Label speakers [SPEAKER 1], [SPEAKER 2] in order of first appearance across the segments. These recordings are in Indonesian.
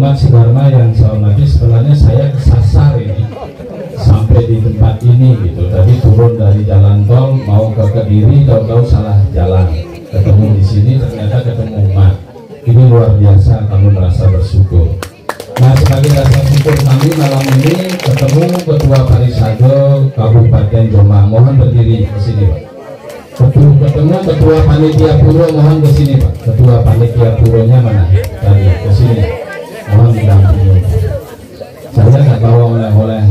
[SPEAKER 1] umat Sidarma yang saya hormati sebenarnya saya kesasar ini sampai di tempat ini gitu tadi turun dari jalan tol mau ke Kediri tahu-tahu salah jalan ketemu di sini ternyata ketemu umat ini luar biasa kami merasa bersyukur Nah sebagai rasa syukur kami malam ini ketemu Ketua Parisado Kabupaten Jombang. Mohon berdiri ke sini Pak. Ketua, ketemu Ketua Panitia Puro mohon ke sini Pak. Ketua Panitia Puronya mana? Tadi ke sini. Mohon didampingi. Saya nggak bawa oleh-oleh.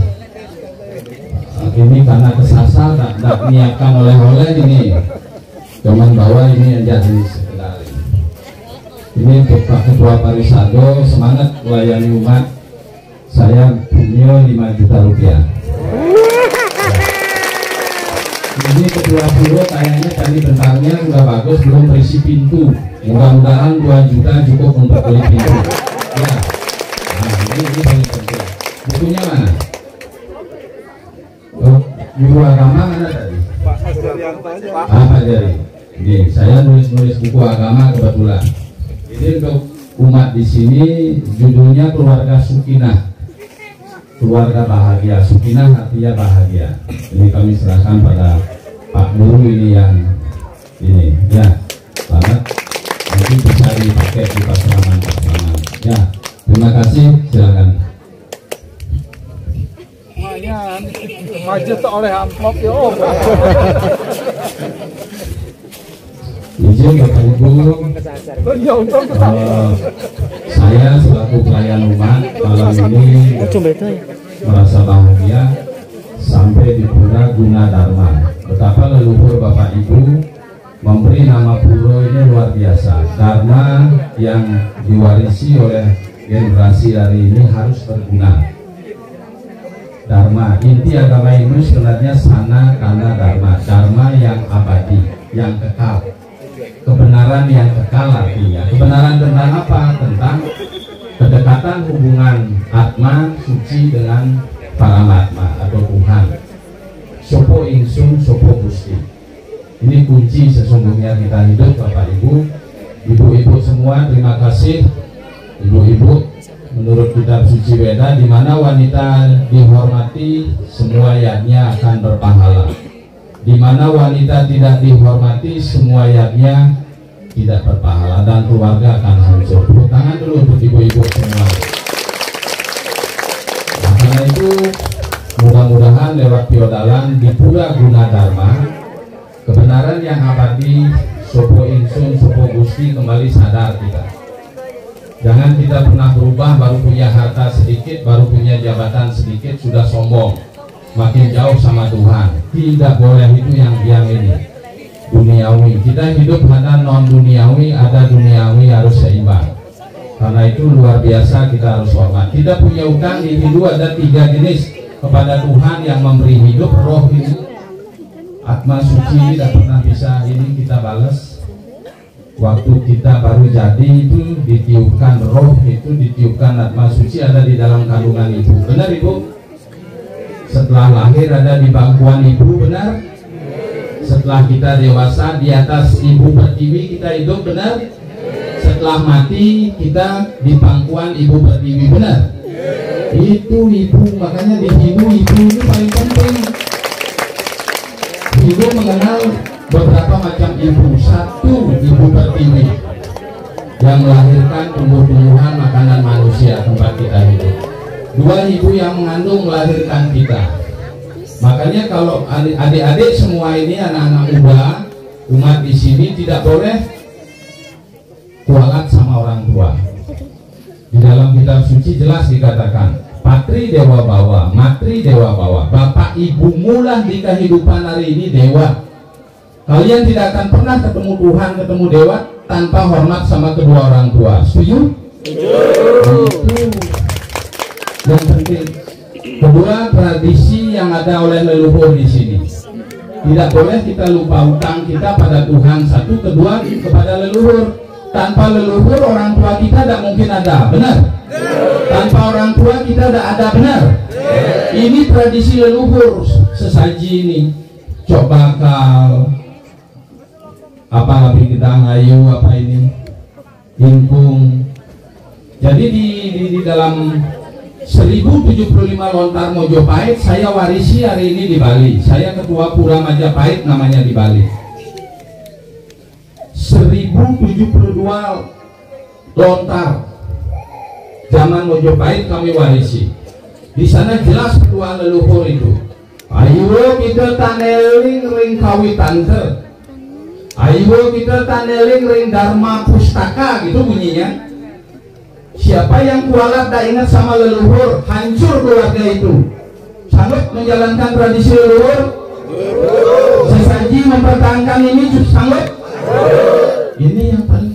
[SPEAKER 1] Ini karena kesasar, nggak niatkan oleh-oleh ini. Cuman bawa ini aja di sekedar ini untuk Pak Ketua Parisado semangat melayani umat saya punya 5 juta rupiah ini Ketua Puro kayaknya tadi bentarnya sudah bagus belum berisi pintu mudah-mudahan 2 juta cukup untuk beli pintu ini, bukunya mana guru agama mana tadi
[SPEAKER 2] Pak
[SPEAKER 1] jadi ini saya nulis-nulis buku agama kebetulan. Ini untuk umat di sini judulnya keluarga Sukinah keluarga bahagia Sukinah artinya bahagia ini kami serahkan pada Pak Guru ini yang ini ya selamat nanti bisa dipakai di pasangan pasangan ya terima kasih silakan
[SPEAKER 2] Lumayan. Maju oleh amplop ya om.
[SPEAKER 1] izin Bapak Ibu
[SPEAKER 2] Ya untung tuh.
[SPEAKER 1] eh, saya selaku pelayan umat malam ini merasa bahagia sampai di Pura Guna Dharma. Betapa leluhur Bapak Ibu memberi nama Puro ini luar biasa. Dharma yang diwarisi oleh generasi hari ini harus berguna. Dharma, inti agama ini sebenarnya sana karena Dharma. Dharma yang abadi, yang kekal. Kebenaran yang kekal artinya. Kebenaran tentang apa? Tentang kedekatan hubungan atma suci dengan paramatma atau Tuhan sopo ingsun sopo gusti ini kunci sesungguhnya kita hidup bapak ibu ibu-ibu semua terima kasih ibu-ibu menurut kitab suci Weda di mana wanita dihormati semua yadnya akan berpahala di mana wanita tidak dihormati semua yadnya tidak berpahala dan keluarga akan hancur. Tepuk tangan dulu untuk ibu-ibu semua. Nah, karena itu mudah-mudahan lewat piodalan di Pura Gunadarma kebenaran yang abadi Sopo Insun, Sopo Gusti kembali sadar kita. Jangan kita pernah berubah baru punya harta sedikit, baru punya jabatan sedikit sudah sombong, makin jauh sama Tuhan. Tidak boleh itu yang diam ini duniawi. Kita hidup ada non duniawi, ada duniawi harus seimbang. Karena itu luar biasa kita harus hormat. Kita punya utang Hindu ada tiga jenis kepada Tuhan yang memberi hidup roh. Atma suci tidak pernah bisa ini kita balas. Waktu kita baru jadi itu ditiupkan roh itu ditiupkan atma suci ada di dalam kandungan ibu. Benar ibu? Setelah lahir ada di bangkuan ibu benar? setelah kita dewasa di atas ibu pertiwi kita hidup benar setelah mati kita di pangkuan ibu pertiwi benar itu ibu makanya di ibu ibu itu paling penting ibu mengenal beberapa macam ibu. Satu ibu pertiwi yang melahirkan tumbuh-tumbuhan makanan manusia tempat kita hidup. Dua ibu yang mengandung melahirkan kita. Makanya kalau adik-adik semua ini anak-anak muda umat di sini tidak boleh kualat sama orang tua. Di dalam kitab suci jelas dikatakan patri dewa bawa, matri dewa bawa. Bapak ibumu lah di kehidupan hari ini dewa. Kalian tidak akan pernah ketemu Tuhan, ketemu dewa tanpa hormat sama kedua orang tua. Setuju? Itu yang penting. Kedua, tradisi yang ada oleh leluhur di sini. Tidak boleh kita lupa utang kita pada Tuhan. Satu, kedua kepada leluhur. Tanpa leluhur orang tua kita tidak mungkin ada, benar? Tanpa orang tua kita tidak ada, benar? Ini tradisi leluhur. sesaji ini. Cok bakal. Apa lebih kita ngayu apa ini? Ingkung jadi di, di, di dalam 1075 lontar Mojopahit saya warisi hari ini di Bali. Saya ketua Pura Majapahit namanya di Bali. 1072 lontar zaman Mojopahit kami warisi. Di sana jelas ketua leluhur itu. Ayo kita taneling ring kawitan ayo kita taneling ring dharma pustaka gitu bunyinya. Siapa yang kualat tak ingat sama leluhur hancur keluarga itu. Sanggup menjalankan tradisi leluhur? Sesaji mempertahankan ini sanggup? Ini yang paling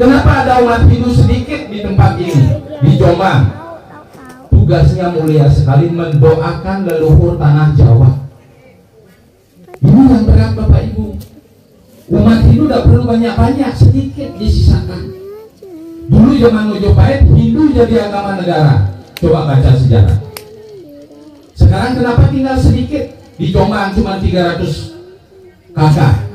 [SPEAKER 1] kenapa ada umat Hindu sedikit di tempat ini di Jombang tugasnya mulia sekali mendoakan leluhur tanah Jawa ini yang berat Bapak Ibu. Umat Hindu tidak perlu banyak-banyak, sedikit disisakan. Dulu zaman Mojopahit, Hindu jadi agama negara. Coba baca sejarah. Sekarang kenapa tinggal sedikit? Di Jombang cuma 300 kakak.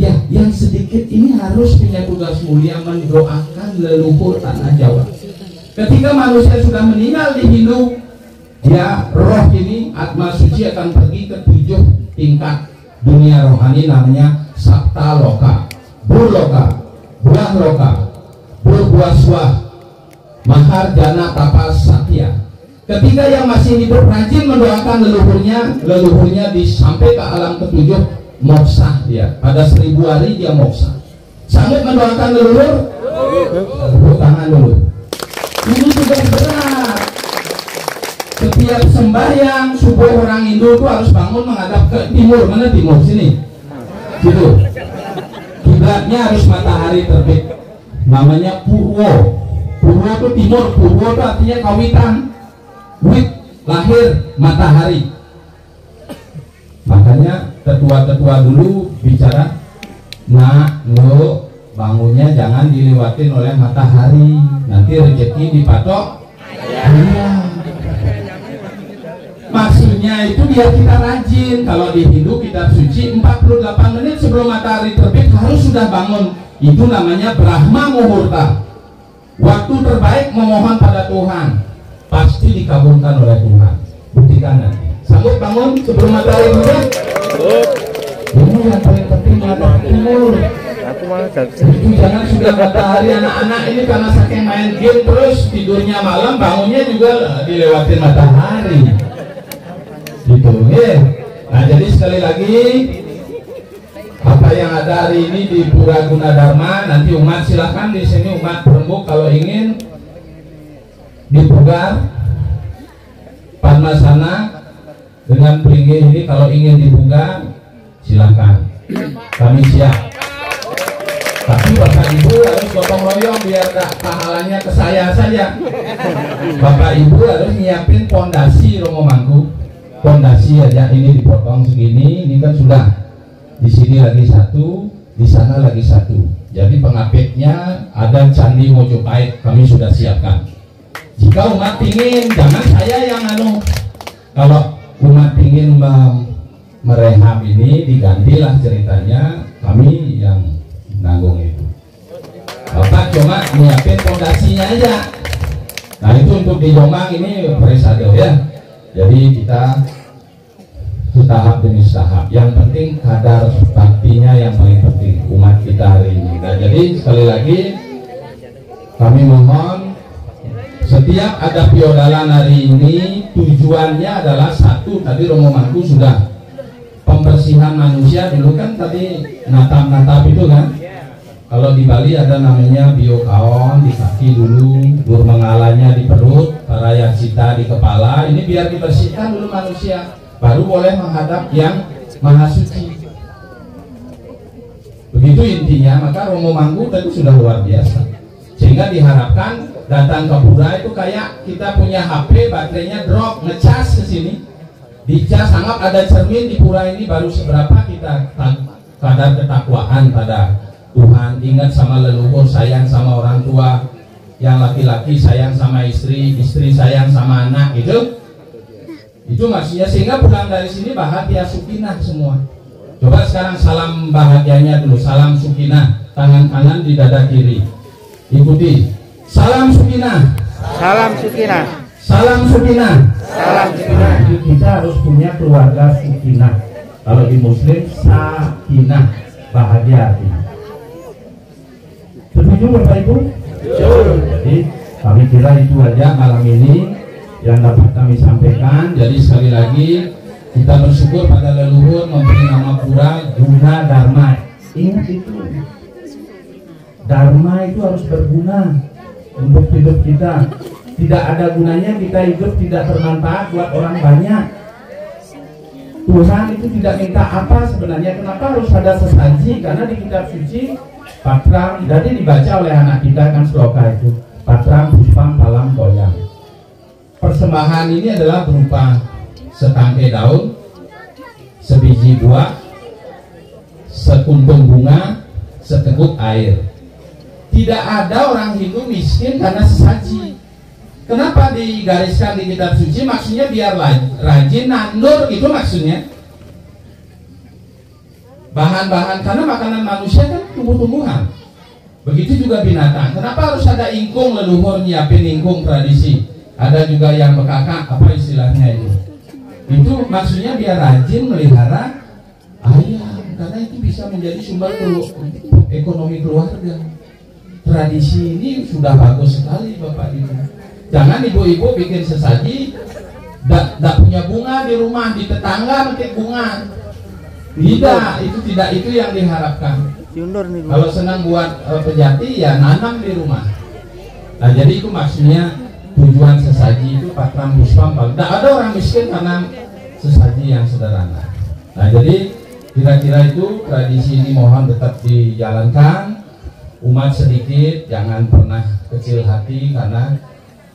[SPEAKER 1] Ya, yang sedikit ini harus punya tugas mulia mendoakan leluhur tanah Jawa. Ketika manusia sudah meninggal di Hindu, ya roh ini atma suci akan pergi ke tujuh tingkat dunia rohani namanya Sabta Loka, Burloka, Buah Loka, Burbuaswah, Mahar Jana Tapas Satya. Ketika yang masih hidup rajin mendoakan leluhurnya, leluhurnya disampai ke alam ketujuh moksa dia. Pada seribu hari dia moksa. Sanggup mendoakan leluhur? Tepuk tangan dulu. Ini juga berat. Setiap sembahyang subuh orang Hindu itu harus bangun menghadap ke timur. Mana timur? Sini. Gitu kiblatnya harus matahari terbit. Namanya Purwo. Purwo itu timur. Purwo itu artinya kawitan. Wit lahir matahari. Makanya tetua-tetua dulu bicara nah lo bangunnya jangan dilewatin oleh matahari. Nanti rezeki dipatok. Iya. Maksudnya itu biar kita rajin. Kalau di Hindu kitab suci 48 menit sebelum matahari terbit harus sudah bangun. Itu namanya Brahma Muhurta. Waktu terbaik memohon pada Tuhan. Pasti dikabulkan oleh Tuhan. Buktikan sanggup bangun sebelum matahari terbit ini yang paling penting matahari timur. Itu jangan sudah matahari anak-anak. Ini karena saking main game terus tidurnya malam bangunnya juga dilewatin matahari. Gitu ya. Nah jadi sekali lagi apa yang ada hari ini di Pura Gunadarma nanti umat silahkan di sini umat perembuk kalau ingin dipugar Padmasana dengan peringgi ini kalau ingin dibuka silahkan kami siap. Tapi bapak ibu harus gotong royong biar gak pahalanya ke saya saja. Bapak ibu harus nyiapin pondasi Romo Mangku. Pondasi aja ini dipotong segini ini kan sudah. Di sini lagi satu di sana lagi satu. Jadi pengapitnya ada candi Mojopahit kami sudah siapkan. Jika umat ingin jangan saya yang anu. Kalau umat ingin merehab ini digantilah ceritanya kami yang nanggung itu. Bapak cuma nyiapin pondasinya aja. Nah itu untuk di Jombang ini presado ya. Jadi kita tahap demi tahap. Yang penting kadar baktinya yang paling penting umat kita hari ini. Nah jadi sekali lagi kami mohon setiap ada piodalan hari ini tujuannya adalah satu tadi Romo Mangku sudah pembersihan manusia dulu kan tadi natap-natap itu kan kalau di Bali ada namanya biokaon di kaki dulu, mengalanya di perut, parayasita di kepala. Ini biar dibersihkan dulu manusia, baru boleh menghadap yang maha suci. Begitu intinya, maka Romo Manggu tadi sudah luar biasa. Sehingga diharapkan datang ke pura itu kayak kita punya HP, baterainya drop, ngecas ke sini. Dicas, anggap ada cermin di pura ini baru seberapa kita kadar ketakwaan pada Tuhan. Ingat sama leluhur sayang sama orang tua. Yang laki-laki sayang sama istri istri sayang sama anak itu itu maksudnya sehingga pulang dari sini bahagia sukinah semua. Coba sekarang salam bahagianya dulu salam sukinah. Tangan kanan di dada kiri. Ikuti salam sukinah
[SPEAKER 3] Salam Sukinah.
[SPEAKER 1] salam sukinah
[SPEAKER 3] Salam
[SPEAKER 1] itu kita harus punya keluarga sukinah kalau di muslim sakinah bahagia artinya. Setuju bapak ibu? Jadi kami kira itu aja malam ini yang dapat kami sampaikan. Jadi sekali lagi kita bersyukur pada leluhur memberi nama pura guna dharma. Ingat itu. Dharma itu harus berguna untuk hidup kita. Tidak ada gunanya kita hidup tidak bermanfaat buat orang banyak. Tuhan itu tidak minta apa sebenarnya. Kenapa harus ada sesaji? Karena di kitab suci Patram jadi dibaca oleh anak kita kan sloka itu. Patram Puspam Palam Goyang. Persembahan ini adalah berupa setangkai daun sebiji buah sekuntum bunga seteguk air tidak ada orang Hindu miskin karena sesaji Kenapa digariskan di kitab suci? Maksudnya biar rajin nandur itu maksudnya. Bahan-bahan karena makanan manusia kan tumbuh-tumbuhan. Begitu juga binatang. Kenapa harus ada ingkung leluhur nyiapin ingkung tradisi? Ada juga yang bekakak apa istilahnya itu? Itu maksudnya biar rajin melihara ayam karena itu bisa menjadi sumber ekonomi keluarga. Tradisi ini sudah bagus sekali Bapak Ibu. Jangan ibu-ibu bikin sesaji, tidak punya bunga di rumah, di tetangga metik bunga. Tidak, itu tidak itu yang diharapkan. Kalau senang buat eh, pejati ya nanam di rumah. Nah jadi itu maksudnya tujuan sesaji itu patram puspam. Tidak ada orang miskin karena sesaji yang sederhana. Nah jadi kira-kira itu tradisi ini mohon tetap dijalankan. Umat sedikit jangan pernah kecil hati karena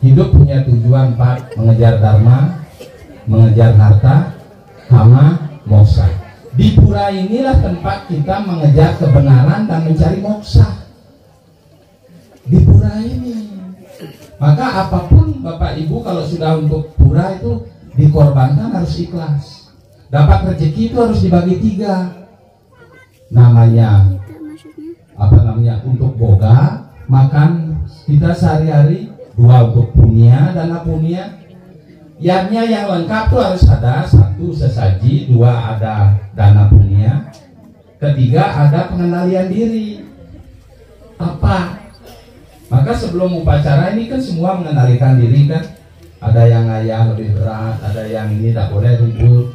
[SPEAKER 1] hidup punya tujuan empat mengejar dharma, mengejar harta, kama, moksa. Di pura inilah tempat kita mengejar kebenaran dan mencari moksa. Di pura ini. Maka apa pun Bapak Ibu kalau sudah untuk pura itu dikorbankan harus ikhlas. Dapat rezeki itu harus dibagi tiga. Namanya apa namanya untuk boga makan kita sehari-hari dua untuk punya dana punya Yanya yang lengkap tuh harus ada satu sesaji, dua ada dana punya, ketiga ada pengendalian diri. Apa? Maka sebelum upacara ini kan semua mengendalikan diri kan. Ada yang ngayah lebih berat, ada yang ini tidak boleh ribut,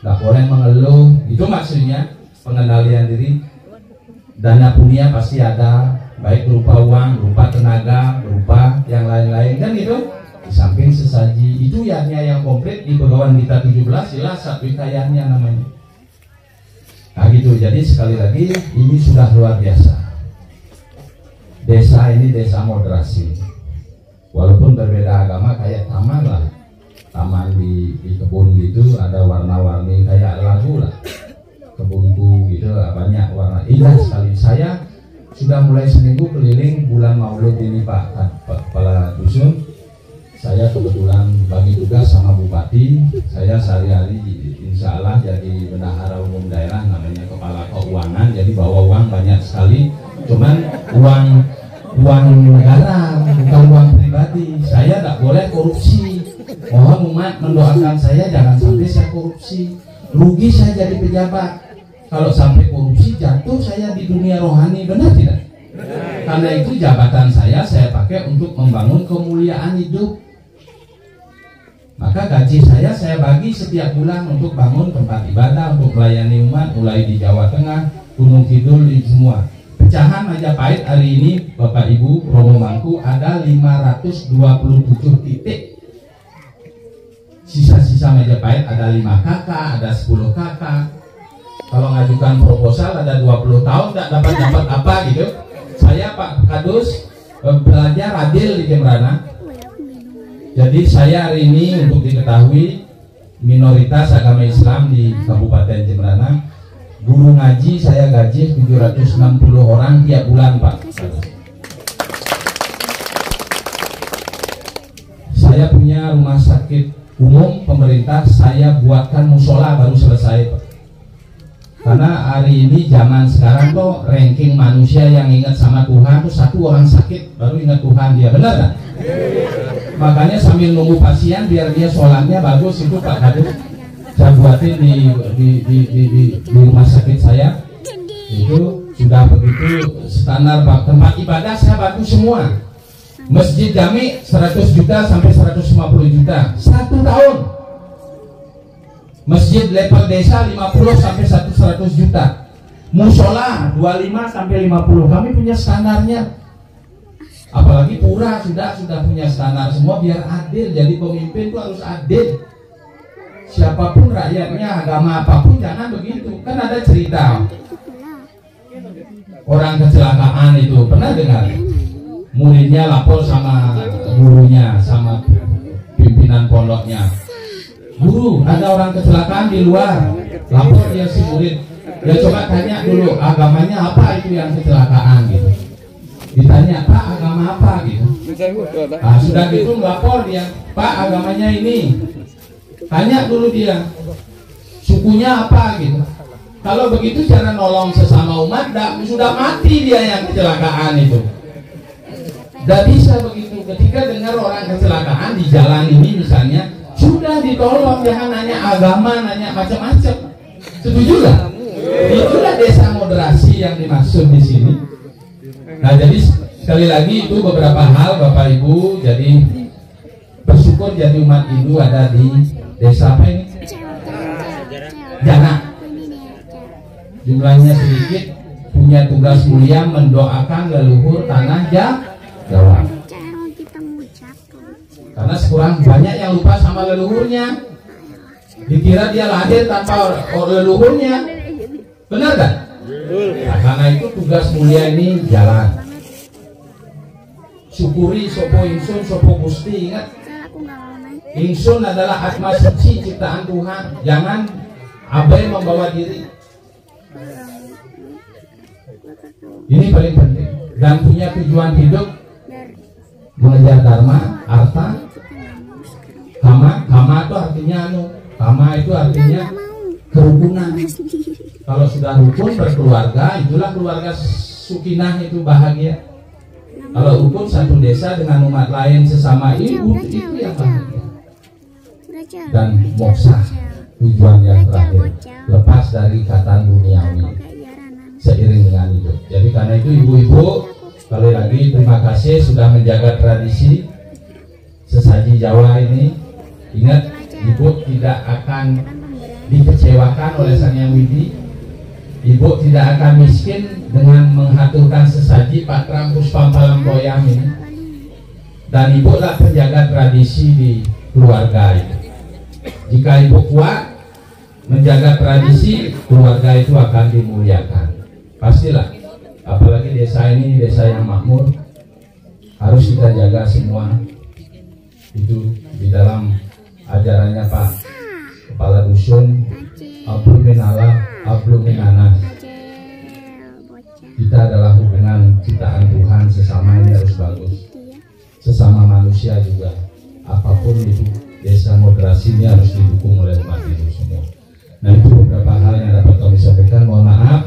[SPEAKER 1] tidak boleh mengeluh. Itu maksudnya pengendalian diri. Dana punya pasti ada, baik berupa uang, berupa tenaga, berupa yang lain-lain. Kan itu di samping sesaji. Itu yahnya yang komplit di Begawan kita 17 jelas satwika yahnya namanya. Nah gitu. Jadi sekali lagi ini sudah luar biasa. Desa ini desa moderasi. Walaupun berbeda agama kayak taman lah. Taman di, di kebun gitu ada warna-warni kayak lagu lah kebunku gitu lah, banyak warna. Indah sekali. Saya sudah mulai seminggu keliling bulan maulid ini Pak. Pak Kepala Dusun. Saya kebetulan bagi tugas sama Bupati. Saya sehari-hari insya Allah jadi bendahara umum daerah namanya kepala keuangan. Jadi bawa uang banyak sekali. Cuman uang uang negara bukan uang pribadi. Saya tidak boleh korupsi. Mohon umat mendoakan saya jangan sampai saya korupsi. Rugi saya jadi pejabat kalau sampai korupsi jatuh saya di dunia rohani benar tidak karena itu jabatan saya saya pakai untuk membangun kemuliaan hidup maka gaji saya saya bagi setiap bulan untuk bangun tempat ibadah, untuk melayani umat, mulai di Jawa Tengah, Gunung Kidul, di semua. Pecahan Majapahit hari ini, Bapak Ibu, Romo Mangku ada 527 titik. Sisa-sisa Majapahit ada 5 kakak, ada 10 kakak. Kalau ngajukan proposal ada 20 tahun tidak dapat dapat apa gitu. Saya Pak Kadus eh, belajar adil di Jembrana, jadi saya hari ini untuk diketahui minoritas agama Islam di Kabupaten Jembrana guru ngaji saya gaji 760 orang tiap bulan Pak. Saya punya rumah sakit umum pemerintah saya buatkan musola baru selesai Pak. Karena hari ini zaman sekarang tuh ranking manusia yang ingat sama Tuhan tuh satu orang sakit baru ingat Tuhan dia. Benar kan? Makanya sambil nunggu pasien biar dia sholatnya bagus itu Pak Kadu saya buatin di di, di, di, di, di rumah sakit saya. Itu sudah begitu standar tempat ibadah saya bantu semua. Masjid jami 100 juta sampai 150 juta. Satu tahun masjid level desa 50 sampai 100 juta. Musola 25 sampai 50 kami punya standarnya. Apalagi pura sudah sudah punya standar. Semua biar adil jadi pemimpin itu harus adil. Siapa pun rakyatnya agama apa pun jangan begitu. Kan ada cerita. Orang kecelakaan itu pernah dengar? Muridnya lapor sama gurunya sama pimpinan pondoknya guru ada orang kecelakaan di luar. Lapor dia si murid. Ya coba tanya dulu agamanya apa itu yang kecelakaan gitu? Ditanya pak agama apa? gitu. Nah, sudah gitu lapor dia pak agamanya ini. Tanya dulu dia sukunya apa? gitu. Kalau begitu cara nolong sesama umat dah, sudah mati dia yang kecelakaan itu. Tidak bisa begitu. Ketika dengar orang kecelakaan di jalan ini misalnya ditolong jangan nanya agama nanya macam-macam. Setuju nggak? Itulah desa moderasi yang dimaksud di sini. Nah jadi sekali lagi itu beberapa hal bapak ibu jadi bersyukur jadi umat Hindu ada di desa apa ini? Jana. Jumlahnya sedikit punya tugas mulia mendoakan leluhur tanah Jawa karena sekurang banyak yang lupa sama leluhurnya. Dikira dia lahir tanpa leluhurnya. Benar kan? Nah, karena itu tugas mulia ini jalan. Syukuri sopo insun sopo gusti ingat? Insun adalah atma suci ciptaan Tuhan. Jangan abai membawa diri. Ini paling penting. Dan punya tujuan hidup. Mengejar dharma harta kama kama itu artinya anu kama itu artinya kerukunan. Kalau sudah rukun berkeluarga itulah keluarga sukinah itu bahagia. Kalau rukun satu desa dengan umat lain sesama ibu itu yang bahagia. Dan moksa tujuan yang terakhir. lepas dari kata duniawi. Seiring dengan itu. Jadi karena itu ibu-ibu sekali lagi terima kasih sudah menjaga tradisi sesaji Jawa ini ingat ibu tidak akan dikecewakan oleh Sang Yang Widi ibu tidak akan miskin dengan mengaturkan sesaji patram puspampalam boyam ini dan ibu adalah penjaga tradisi di keluarga itu. Jika ibu kuat menjaga tradisi keluarga itu akan dimuliakan. Pastilah apalagi desa ini desa yang makmur harus kita jaga semua itu di dalam ajarannya Pak Kepala Dusun Abdul bin Allah Abdul bin Anas kita adalah hubungan ciptaan Tuhan sesama ini harus bagus. Sesama manusia juga apa pun itu desa moderasi ini harus didukung oleh umat itu semua. Nah itu beberapa hal yang dapat kami sampaikan. Mohon maaf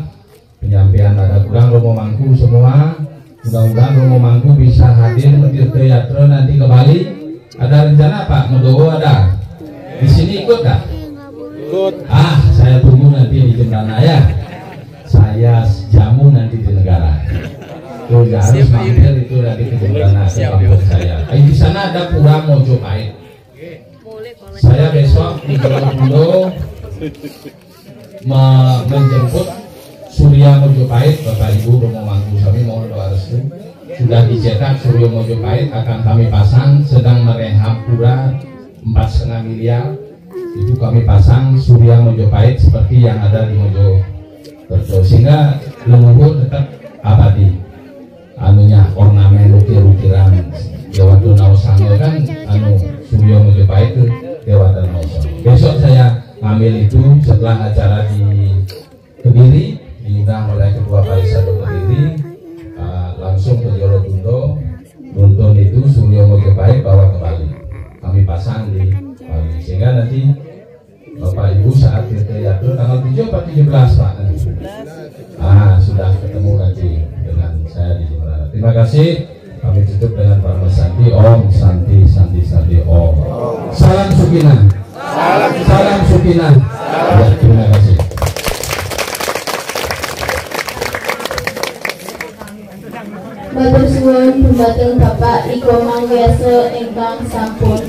[SPEAKER 1] penyampaian ada kurang Romo Mangku semua. Mudah-mudahan Romo Mangku bisa hadir ke teatro nanti ke Bali ada rencana Pak Medowo ada? Di sini ikut gak? ikut. Ah saya tunggu nanti di Jembrana ya. Saya jamu nanti di negara. Tuh ya harus mampir itu nanti ke Jembrana ke kampung saya. Eh, di sana ada pura Mojopahit saya besok di Pulau me menjemput Surya Mojopahit Bapak Ibu Romo Mangku kami mohon doa restu sudah dicetak Surya Mojopahit akan kami pasang sedang merehab pura empat setengah miliar. Itu kami pasang Surya Mojopahit seperti yang ada di Mojokerto sehingga leluhur tetap abadi. Anunya ornamen ukir-ukiran Dewa Tunausango kan anu Surya Mojopahit itu Dewa Tunausango besok saya ngambil itu setelah acara di Ibu saat kita diatur tanggal 7 atau 17 Pak? Ah sudah ketemu nanti dengan saya di Jember terima kasih. Kami tutup dengan Pak Santi Om Santi Santi Santi Om. Salam Sukina. Salam, salam Sukina. Ya, terima kasih.
[SPEAKER 4] Matur suwun dumateng Bapak Iko Mangwiasa ingkang sampun